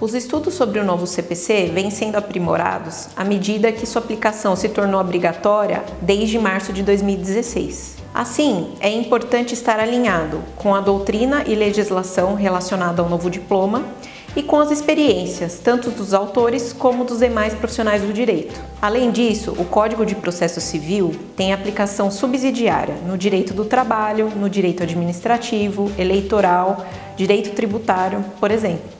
Os estudos sobre o novo CPC vêm sendo aprimorados à medida que sua aplicação se tornou obrigatória desde março de 2016. Assim, é importante estar alinhado com a doutrina e legislação relacionada ao novo diploma e com as experiências, tanto dos autores como dos demais profissionais do direito. Além disso, o Código de Processo Civil tem aplicação subsidiária no direito do trabalho, no direito administrativo, eleitoral, direito tributário, por exemplo.